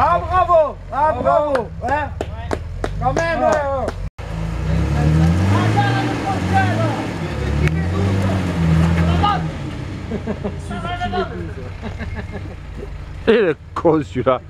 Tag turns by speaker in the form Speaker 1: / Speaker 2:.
Speaker 1: Ah bravo! Ah, bravo! Hein Quand même euh.
Speaker 2: Et le con celui-là.